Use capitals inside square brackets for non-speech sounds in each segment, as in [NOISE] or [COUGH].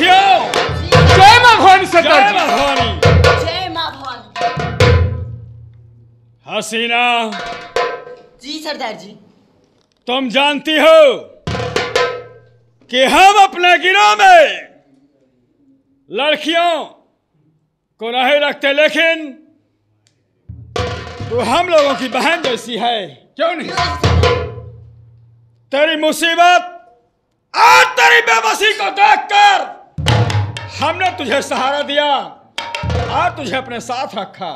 साथियों जय माँ भवानी जय सरदार जी भवानी जय माँ भवानी हसीना जी सरदार जी तुम जानती हो कि हम अपने गिरोह में लड़कियों को नहीं रखते लेकिन तू हम लोगों की बहन जैसी है। क्यों नहीं? तेरी मुसीबत और तेरी बेबसी को देखकर हमने तुझे सहारा दिया और तुझे अपने साथ रखा।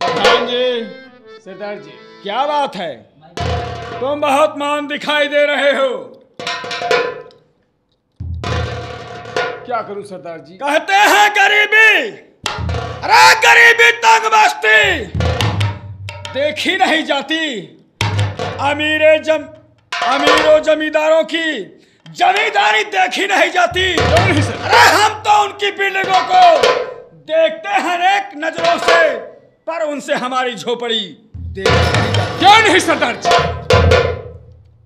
प्रधान जी सरदार जी। क्या बात है? तुम बहुत मान दिखाई दे रहे हो। क्या करूँ सरदार जी? कहते हैं गरीबी अरे गरीबी तंग बस्ती। देखी नहीं जाती। अमीरे जम अमीरों जमींदारों की जमींदारी देखी नहीं जाती। अरे हम तो उनकी बिल्डिंगों को देखते हैं एक नज़रों से पर उनसे हमारी झोपड़ी क्यों नहीं सरदार जी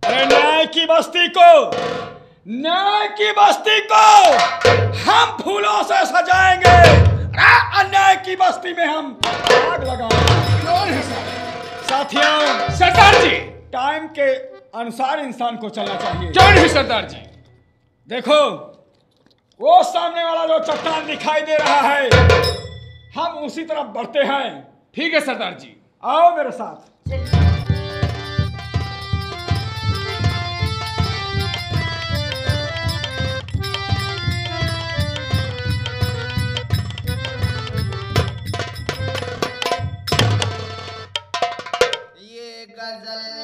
अरे न्याय की बस्ती को न्याय की बस्ती को हम फूलों से सजाएँगे। अन्याय की बस्ती में हम आग लगाएँगे। साथियों सरदार जी टाइम के अनुसार इंसान को चलना चाहिए। क्यों नहीं सरदार जी। देखो वो सामने वाला जो चट्टान दिखाई दे रहा है हम उसी तरफ़ बढ़ते हैं। ठीक है सरदार जी। आओ मेरे साथ। ये गज़ल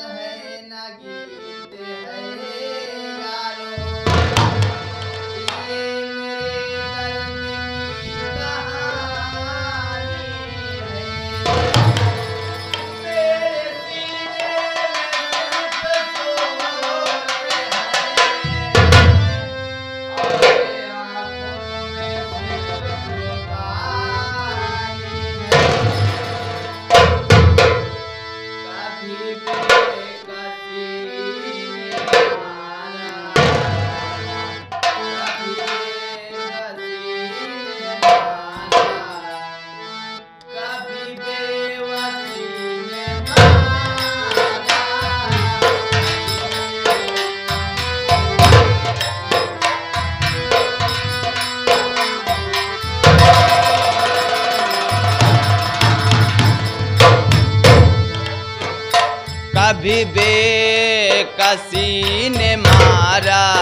कभी बेकसी ने मारा।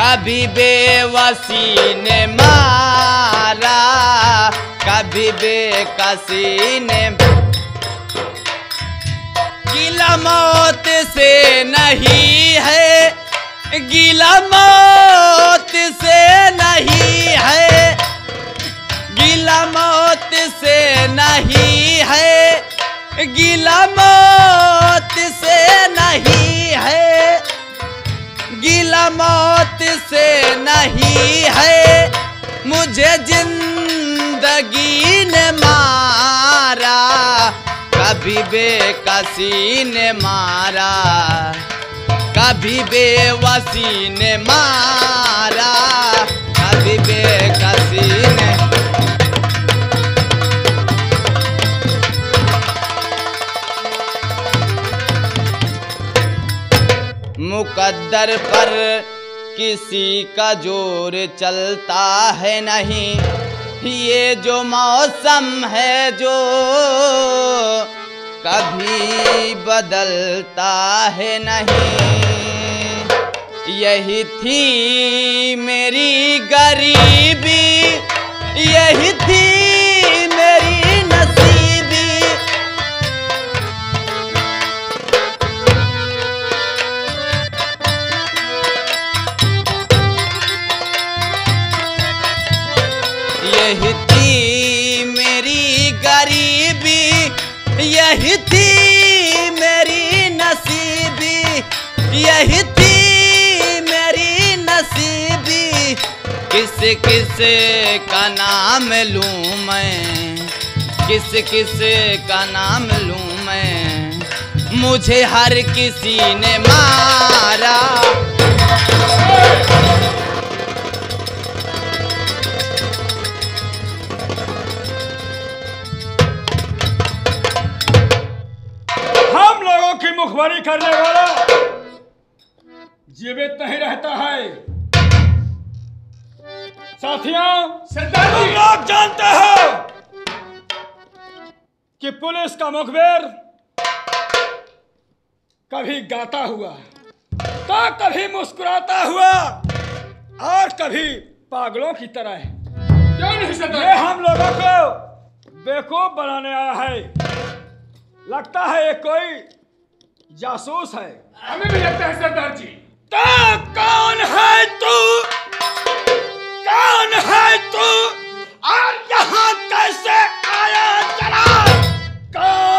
कभी बेवसी ने मारा। कभी बेकसी ने गीला मौत से नहीं है। गीला मौत से नहीं है। गिला मौत से नहीं है। गिला मौत से नहीं है। गिला मौत से नहीं है। मुझे ज़िंदगी ने मारा, कभी बेकसी ने मारा, कभी बेवसी ने मारा, कभी बेकसी मुकद्दर पर किसी का ज़ोर चलता है नहीं। ये जो मौसम है, जो कभी बदलता है नहीं। यही थी मेरी गरीबी, यही थी यही थी मेरी गरीबी, यही थी मेरी नसीबी, यही थी मेरी नसीबी। किस किस का नाम लूँ मैं? किस किस का नाम लूँ मैं? मुझे हर किसी ने मारा। मुखबरी करने वाला जीवित नहीं रहता है। साथियों लोग जानते हैं कि पुलिस का मुखबिर कभी गाता हुआ तो कभी मुस्कुराता हुआ और कभी पागलों की तरह क्यों नहीं ये हम लोगों को बेवकूफ़ बनाने आया है। लगता है ये कोई जासूस है। हमें भी लगता है सरदार जी। तो कौन है तू? कौन है तू? और यहाँ कैसे आया चला? कौन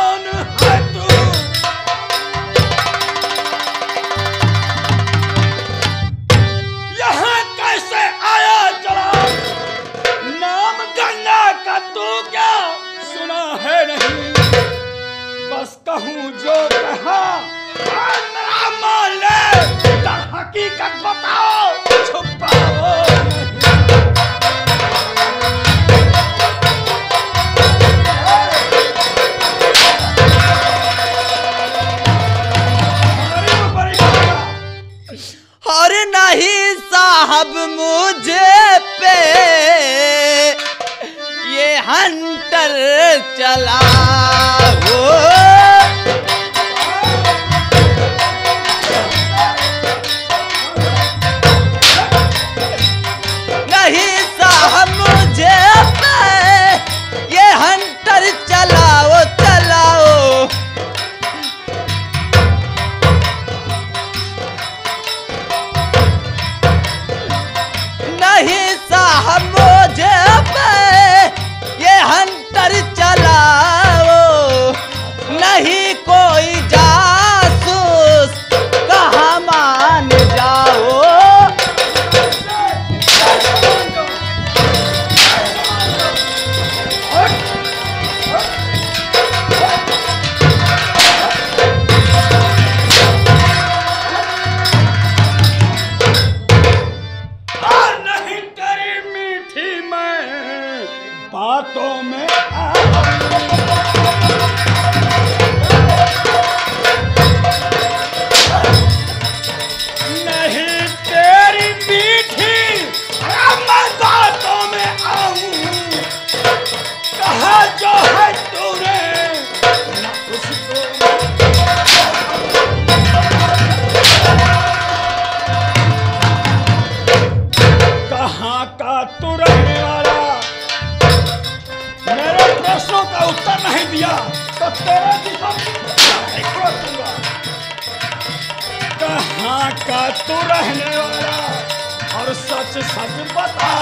bota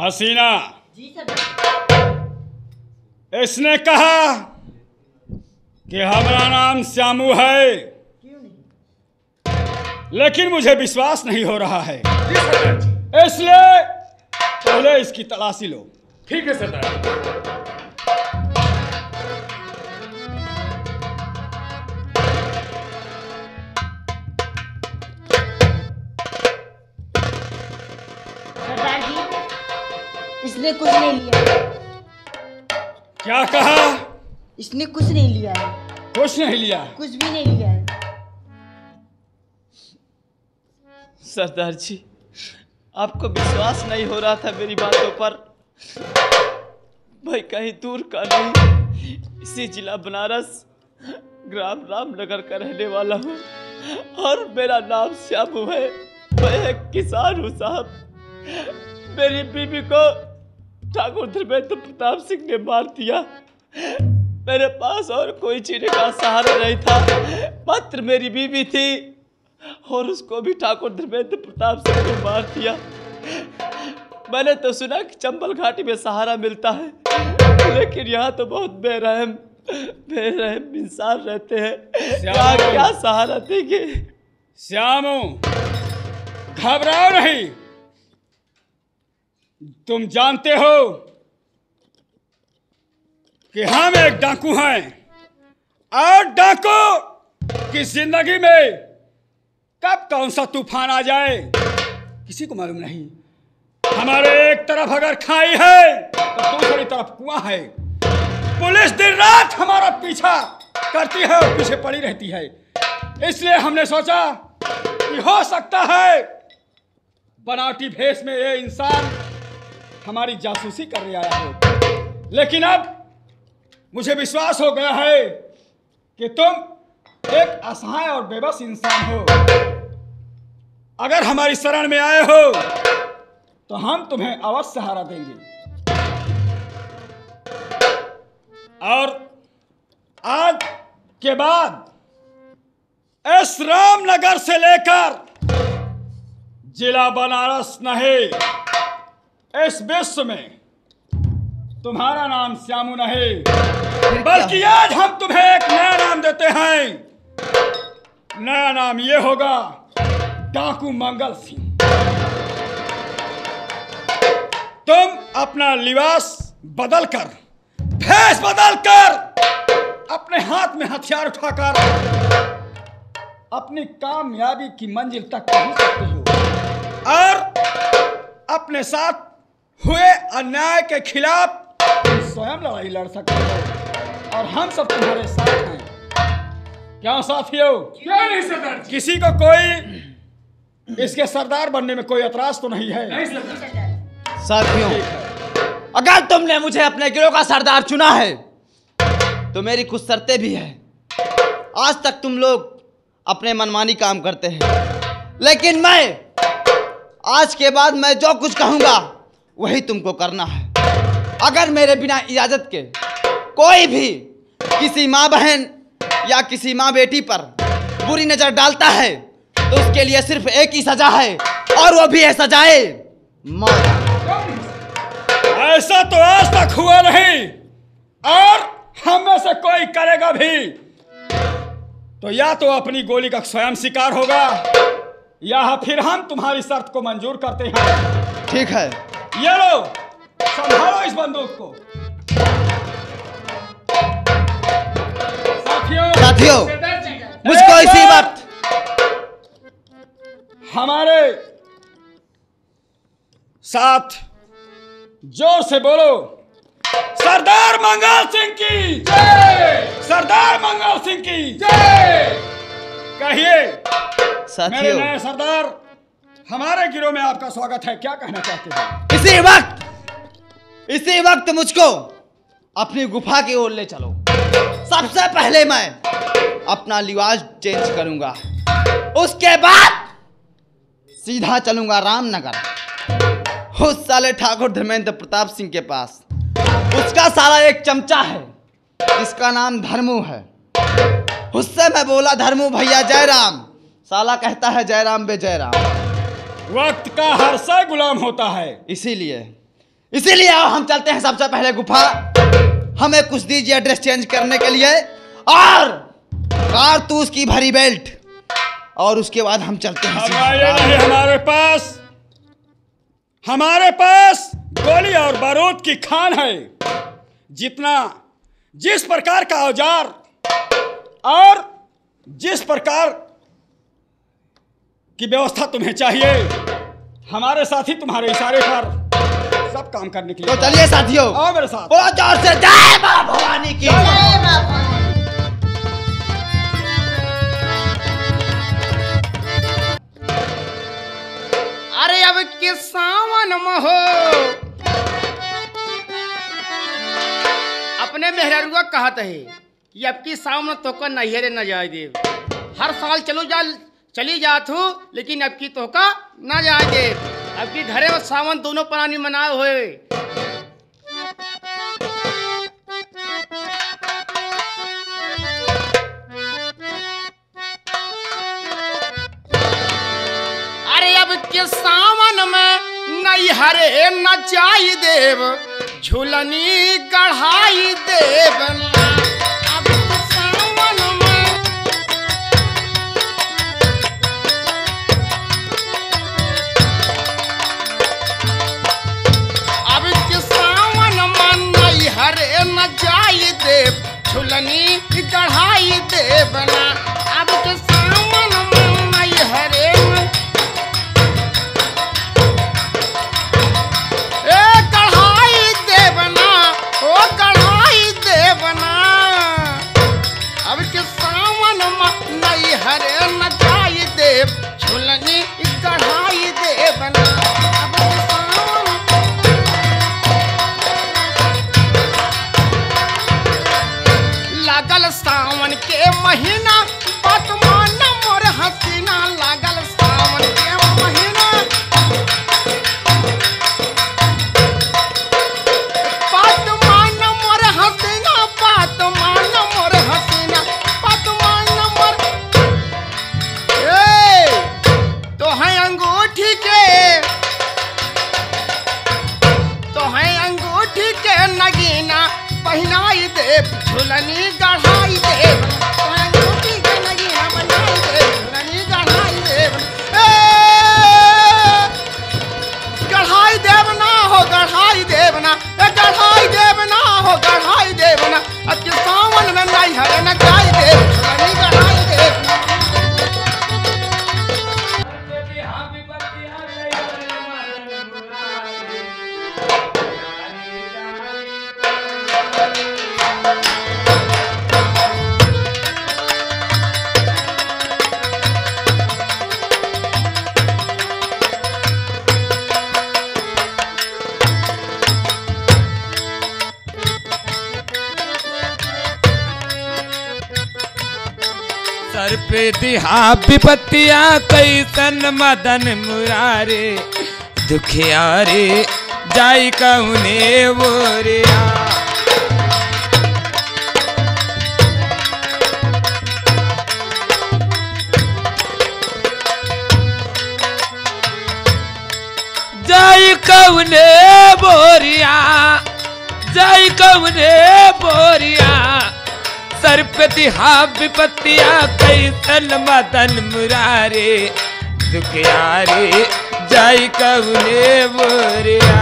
हसीना। इसने कहा कि हमारा नाम श्यामू है। लेकिन मुझे विश्वास नहीं हो रहा है। इसलिए पहले इसकी तलाशी लो। ठीक है सरदार इसने कुछ नहीं लिया। क्या कहा? इसने कुछ नहीं लिया। है कुछ नहीं लिया। कुछ भी नहीं लिया। है सरदार जी आपको विश्वास नहीं हो रहा था मेरी बातों पर? भाई कहीं दूर का नहीं इसी जिला बनारस ग्राम रामनगर का रहने वाला हूँ। और मेरा नाम श्यामू है। मैं एक किसान हूँ साहब। मेरी बीवी को ठाकुर धर्मेंद्र प्रताप सिंह ने मार दिया। मेरे पास और कोई जीने का सहारा नहीं था। मात्र मेरी बीवी थी और उसको भी ठाकुर धर्मेंद्र प्रताप सिंह ने मार दिया। मैंने तो सुना कि चंबल घाटी में सहारा मिलता है लेकिन यहाँ तो बहुत बेरहम बेरहम इंसान रहते हैं। यहाँ क्या सहारा देंगे? श्यामू घबराओ नहीं। तुम जानते हो कि हम एक डाकू हैं। और डाकू की ज़िंदगी में कब कौन सा तूफ़ान आ जाए, किसी को मालूम नहीं। हमारे एक तरफ़ अगर खाई है तो दूसरी तरफ़ कुआँ है। पुलिस दिन रात हमारा पीछा करती है और पीछे पड़ी रहती है। इसलिए हमने सोचा कि हो सकता है बनावटी भेष में ये इंसान हमारी जासूसी कर आया हो। लेकिन अब मुझे विश्वास हो गया है कि तुम एक असहाय और बेबस इंसान हो। अगर हमारी शरण में आए हो तो हम तुम्हें अवश्य सहारा देंगे। और आज के बाद इस रामनगर से लेकर जिला बनारस नहीं। इस विश्व में तुम्हारा नाम श्यामू नहीं बल्कि आज हम तुम्हें एक नया नाम देते हैं। नया नाम ये होगा डाकू मंगल सिंह। तुम अपना लिबास बदल कर भेष बदल कर अपने हाथ में हथियार उठाकर अपनी कामयाबी की मंजिल तक पहुँच सकते हो। और अपने साथ हुए अन्याय के खिलाफ। स्वयं लड़ाई लड़ सकते हो और हम सब तुम्हारे साथ हैं। क्या साथियों? क्यों नहीं किसी को कोई इसके सरदार बनने में कोई एतराज़ तो नहीं है। साथियों अगर तुमने मुझे अपने गिरोह का सरदार चुना है तो मेरी कुछ शर्तें भी है। आज तक तुम लोग अपने मनमानी काम करते हैं। लेकिन मैं आज के बाद मैं जो कुछ कहूँगा वही तुमको करना है। अगर मेरे बिना इजाज़त के कोई भी किसी माँ बहन या किसी माँ बेटी पर बुरी नज़र डालता है तो उसके लिए सिर्फ़ एक ही सजा है और वो भी है सजाए मौत सरदार? ऐसा तो आज तक हुआ नहीं और हम में से कोई करेगा भी। तो या तो अपनी गोली का स्वयं शिकार होगा या फिर हम तुम्हारी शर्त को मंजूर करते हैं। ठीक है। ये लो संभालो इस बंदूक को साथियों मुझको इसी वक्त हमारे साथ ज़ोर से बोलो। सरदार मंगल सिंह की। जय। सरदार मंगल सिंह की। जय। कहिए मेरे साथियों। नए सरदार। हमारे गिरोह में आपका स्वागत है, क्या कहना चाहते हैं? इसी वक्त इसी वक्त मुझको अपनी गुफा की ओर ले चलो। सबसे पहले मैं अपना लिबास चेंज करूँगा। उसके बाद सीधा चलूँगा रामनगर। उस साले ठाकुर धर्मेंद्र प्रताप सिंह के पास। उसका साला एक चमचा है, जिसका नाम धर्मू है। उससे मैं बोला, धर्मू भैया जय राम साला कहता है जय राम बे जय राम वक्त का हर से गुलाम होता है। इसीलिए इसीलिए आओ हम चलते हैं सबसे पहले गुफा। हमें कुछ दीजिए एड्रेस चेंज करने के लिए। और कारतूस की भरी बेल्ट और उसके बाद हम चलते हैं। नहीं हमारे पास। हमारे पास गोली और बारूद की खान है। जितना जिस प्रकार का औज़ार और जिस प्रकार की व्यवस्था तुम्हें चाहिए। हमारे साथी तुम्हारे इशारे पर सब काम करने के लिए तो लिए चलिए साथियों। आओ मेरे साथ। बोलो ज़ोर से जय माँ भवानी की। जय बाबा अरे अब के सावन में हो अपने मेहरुआ कहत है कि अब की सावन तो का नैहरे न जाए देव। हर साल चलो जा चली हूँ लेकिन अब की तो का न जाए दे अब की घरे में सावन दोनों प्राणी मनाए हुए। अरे अब के सावन में नैहरे न जाई देव, झूलनी गढ़ाई देव। अब झूलनी गढ़ाई देव दिहा विपत्तिया कैसन मदन मुरारे। दुखियारे जाई कौने बोरिया जाई कौने बोरिया, जाई कौने बोरिया। सर पे दिहा विपत्तिया कैसन मदन मुरारे। दुखियारे जाई कौने बोरिया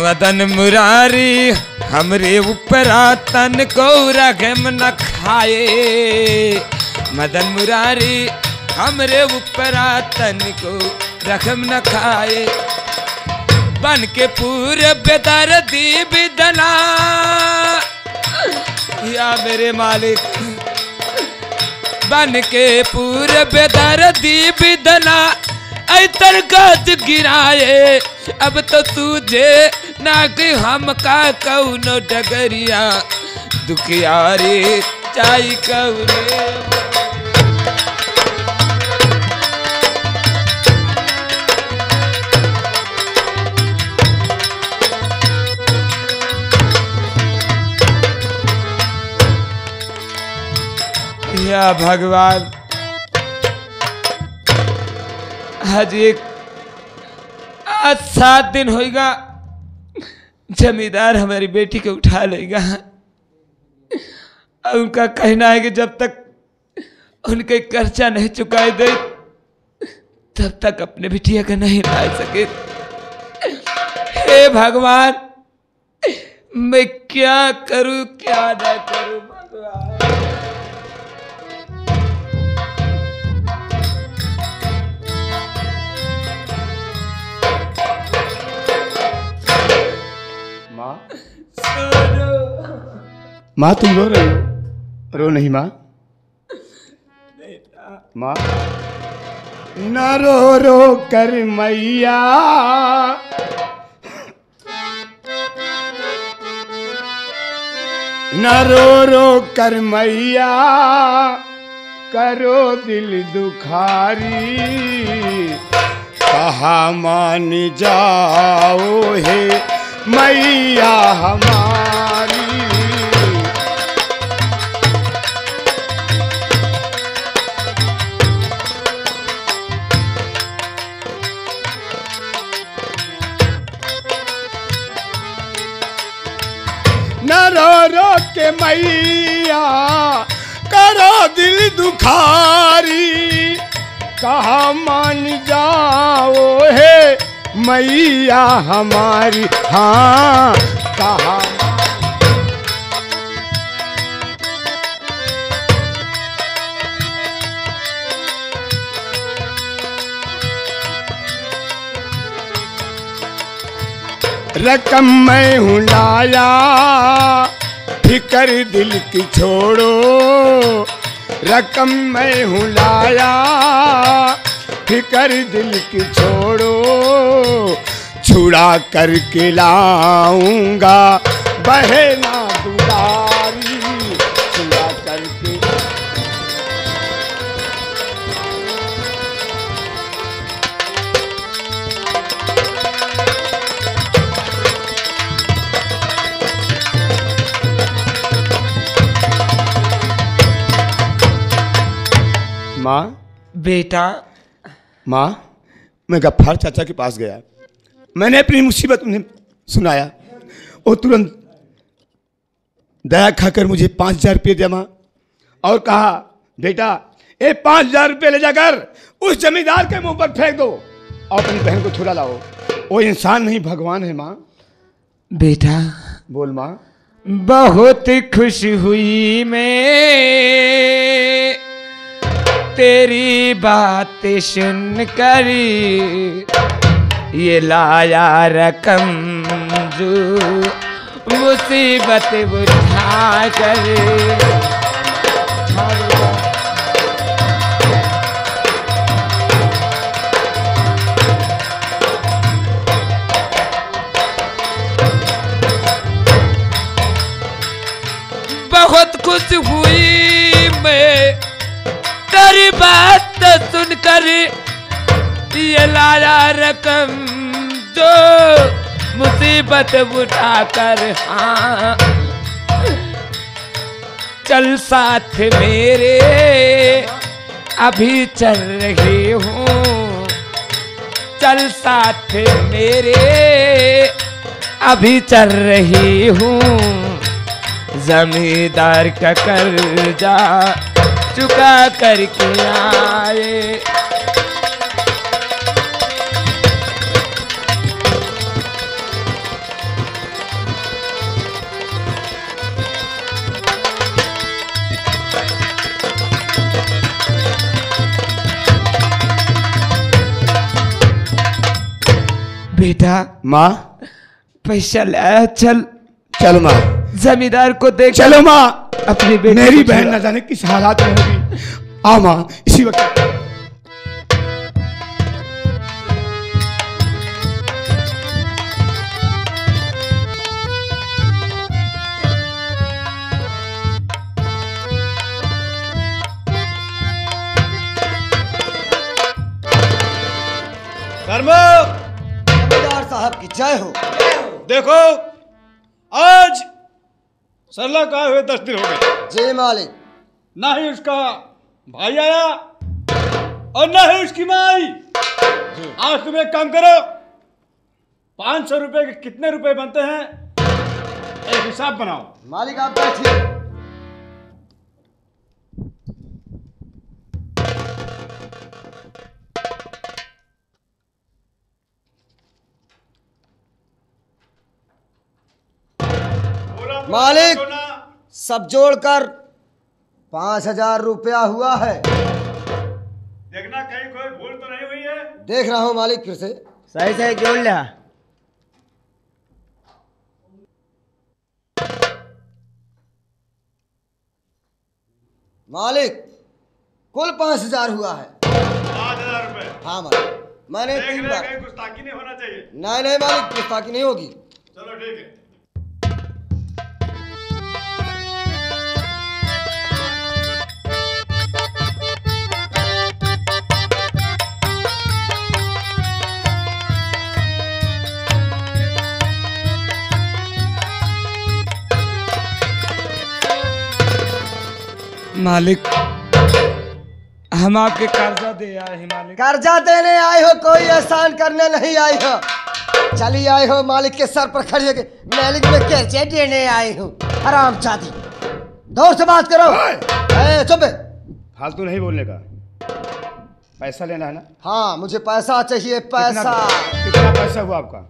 मदन मुरारी, हमरे ऊपरा तन को रगम न खाए। मदन मुरारी हमरे ऊपरा तन को रखम न खाए। बन के पूरे बेदर दी बिदना या मेरे मालिक, बन के पूरे बेदर दी बिदना ऐतर गज गिराए, अब तो तुझे ना कि हम का कौनो डगरिया। दुखियारी चाई कौने? या भगवान। आज एक आज सात दिन होएगा, जमींदार हमारी बेटी को उठा लेगा। और उनका कहना है कि जब तक उनके कर्जा नहीं चुकाए दे तब तक अपने बिटिया का नहीं ला सके। हे भगवान, मैं क्या करूँ, क्या ना करूँ, भगवान? माँ, तुम रो रही हो। रो नहीं माँ। माँ। न रो रो कर मैया। न रो रो कर मैया। करो दिल दुखारी। कहा मान जाओ हे मैया हमारी। मैया, करो दिल दुखारी। कहा, मान जाओ हे मैया हमारी। हाँ कहा। रकम मैं हूँ लाया फिकर दिल की छोड़ो। रकम मैं हूँ लाया, फिकर दिल की छोड़ो। छुड़ा करके लाऊँगा बहना माँ? बेटा। माँ? मैं गफ्फार चाचा के पास गया। मैंने अपनी मुसीबत उन्हें सुनाया। वो तुरंत दया खाकर मुझे पाँच हज़ार रुपये जमा और कहा बेटा ये पाँच हज़ार रुपये ले जाकर उस जमींदार के मुँह पर फेंक दो। और अपनी बहन को छुड़ा लाओ। वो इंसान नहीं भगवान है माँ। बेटा। बोल माँ। बहुत खुश हुई मैं। तेरी बात सुन करी ये लाया रकम जो मुसीबत उठा कर बहुत खुश हुई मैं तेरी बात सुनकर ये लाया रकम जो मुसीबत उठाकर हाँ। चल साथ मेरे, अभी चल रही हूँ। चल साथ मेरे, अभी चल रही हूँ। जमींदार का कर्जा चुका करके आए। बेटा माँ। पैसा लाया चल। चलो माँ। जमींदार को देख। चलो माँ। अपनी बेटी मेरी बहन। न जाने किस हालात में होगी। आ माँ इसी वक्त। साहब की जय हो। देखो आज सरला का हुए दस दिन हो गए। जय मालिक ना ही उसका भाई आया और ना ही उसकी माँ आई आज तुम एक काम करो पाँच सौ रुपए के कितने रुपए बनते हैं एक हिसाब बनाओ। मालिक आप बैठिए। मालिक सब जोड़कर पाँच हज़ार रुपया हुआ है। देखना कहीं कोई भूल तो नहीं हुई है? देख रहा हूँ मालिक फिर से। सही सही जोड़ लिया मालिक कुल पाँच हज़ार हुआ है। पाँच हज़ार रुपये हाँ मालिक मैंने देख तीन बार कहीं गुस्ताखी नहीं होना चाहिए। नहीं नहीं मालिक गुस्ताखी नहीं होगी। चलो ठीक है। मालिक। हम आपके कर्जा दे आए हैं मालिक। कर्जा देने आए हो कोई एहसान करने नहीं आए हो। चली आए हो मालिक के सर पर खड़ी होके मालिक में कर्जे देने आए हो। हराम चादी दौर से बात करो। ए, चुप। फालतू नहीं बोलने का। पैसा लेना है ना? हाँ मुझे पैसा चाहिए पैसा। कितना, कितना पैसा हुआ आपका?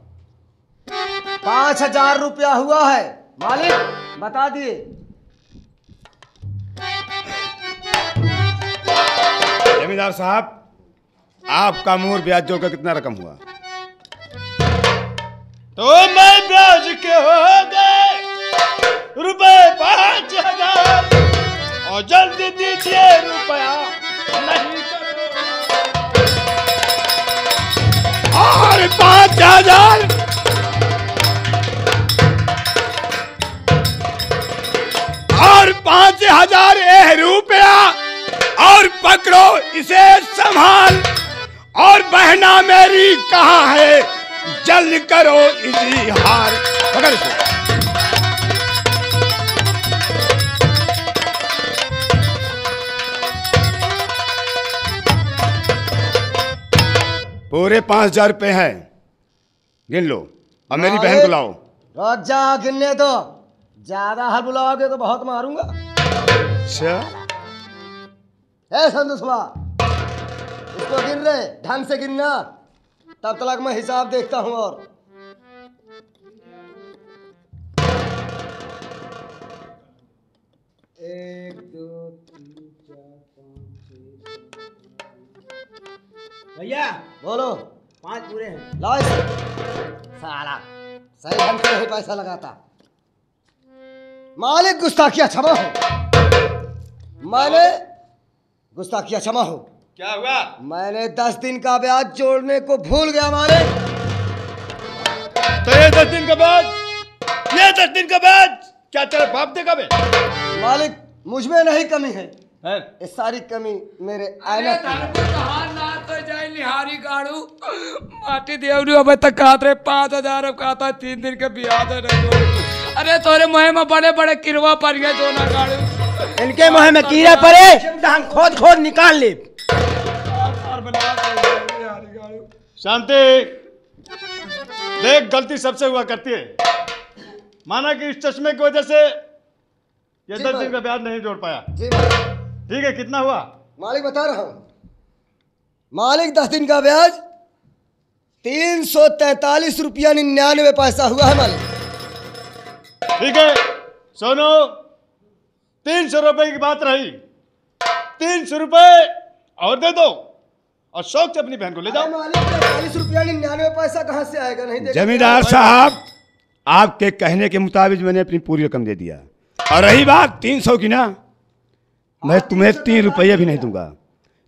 पाँच हज़ार रुपया हुआ है। मालिक बता दिए। जमींदार साहब आपका मोर ब्याज जोड़कर कितना रकम हुआ? तो मैं ब्याज के हो गए रुपए पाँच हज़ार। और जल्दी दीजिए रुपया नहीं और पाँच हज़ार। और पकड़ो इसे संभाल। और बहना मेरी कहा है? जल्द करो इजहार पकड़ इसे पूरे पाँच हज़ार रुपये हैं। गिन लो। और मेरी बहन को लाओ। रुक जा गिनने दो ज़्यादा हल बुलाओगे तो बहुत मारूँगा। अच्छा। ए संतोषवा इसको गिन रहे ढंग से गिनना। तब तक मैं हिसाब देखता हूँ और। एक दो तीन चार पाँच भैया बोलो। पाँच पूरे हैं। लाओ इसे। साला सही ढंग से नहीं पैसा लगाता। मालिक गुस्ताखिया क्षमा हो। मैंने गुस्ताखिया क्षमा हो। क्या हुआ? मैंने दस दिन का ब्याज जोड़ने को भूल गया मालिक। तो ये दस दिन का बाद ये दस दिन का बाद क्या तेरे बाप देगा बे मालिक मुझमें नहीं कमी है। हैं? ये सारी कमी मेरे आयना की है। कहा ना तो जाए निहारी गाड़ू? माटी देवरू अब तक थे पाँच हज़ार अब तीन दिन के ब्याज है। अरे तोरे मुहे में बड़े बड़े किरवा पड़ गए जो ना गाड़ू। इनके मुँह में कीड़ा पड़े। तो हम खोद खोद निकाल ले। शांति। देख गलती सबसे हुआ करती है। माना कि इस चश्मे की वजह से ये दस दिन का ब्याज नहीं जोड़ पाया। ठीक है कितना हुआ? मालिक बता रहा हूँ। मालिक दस दिन का ब्याज तीन सौ तैतालीस रुपया निन्यानवे पैसा हुआ है मालिक। ठीक है सोनो। तीन सौ रुपए की बात रही। तीन सौ रुपए और दे दो। और शौक से अपनी बहन को ले जाओ। चालीस रुपया निन्यानवे पैसा कहाँ से आएगा? नहीं देखा जमींदार साहब आपके कहने के मुताबिक मैंने अपनी पूरी रकम दे दिया। और रही बात तीन सौ की ना मैं तुम्हें तीन रुपये भी नहीं दूँगा।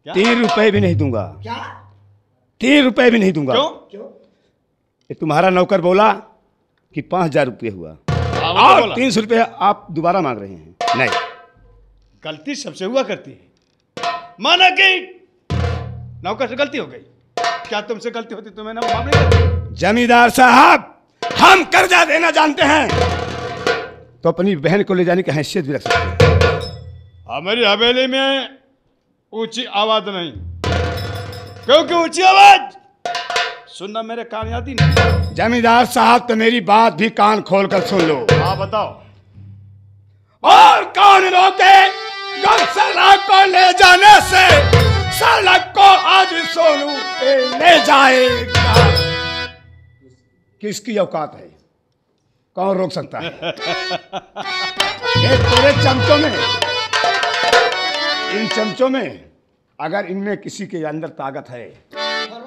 तीन रुपये भी नहीं दूँगा। क्या? तीन रुपये भी नहीं दूँगा। क्यों? तुम्हारा नौकर बोला कि पाँच हज़ार रुपये हुआ। और तीन सौ रुपये आप दोबारा मांग रहे हैं। नहीं। गलती सबसे हुआ करती है। माना कि नौकर से गलती हो गई। क्या तुमसे गलती होती तो मैंने माफ़ नहीं जमींदार साहब हम कर्जा देना जानते हैं। तो अपनी बहन को ले जाने की हैसियत भी रख सकते हैं। हमारी हवेली में ऊँची आवाज़ नहीं। क्योंकि ऊँची आवाज़ सुनना मेरे कान आती नहीं। जमींदार साहब तो मेरी बात भी कान खोल कर सुन लो। हाँ बताओ। और कौन रोके? सड़क को ले जाने से सड़क को आज सोनू ले जाएगा। किसकी औकात है? कौन रोक सकता है? ये पूरे चमचों में, इन चमचों में अगर इनमें किसी के अंदर ताकत है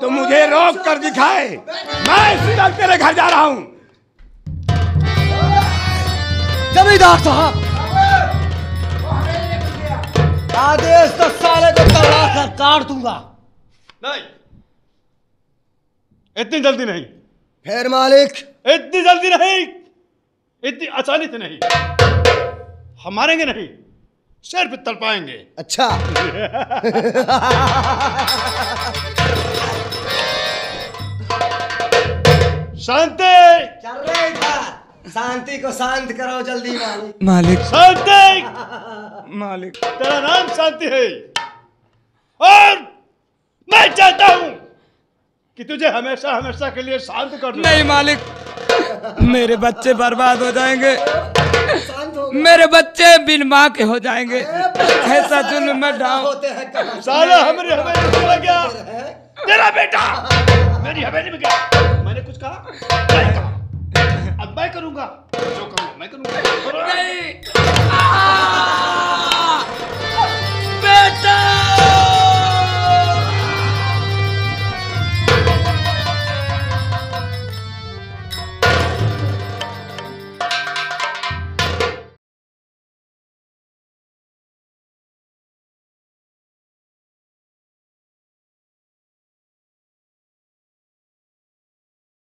तो मुझे रोक कर दिखाए। मैं सीधा तेरे घर जा रहा हूँ। जमींदार साहब आदेश तो साले को कर काट दूँगा। नहीं। इतनी जल्दी नहीं। फिर मालिक। इतनी जल्दी नहीं। इतनी आसानी से नहीं। हम मारेंगे नहीं। सिर पे तल पाएँगे अच्छा। [LAUGHS] शांति। चल रहे शांति को शांत करो जल्दी मालिक मालिक। शांति! [LAUGHS] मालिक। तेरा नाम शांति है। और मैं चाहता हूँ कि तुझे हमेशा हमेशा के लिए शांत कर दूँ। नहीं मालिक। मेरे बच्चे बर्बाद हो जाएँगे। मेरे बच्चे बिन माँ के हो जाएँगे। ऐसा जुल्म मत हैं साला हमारी हवेली में चला गया। तेरा बेटा। मेरी हवेली में गया। मैंने कुछ कहा। मैं करूँगा। जो करूँगा मैं करूँगा। नहीं।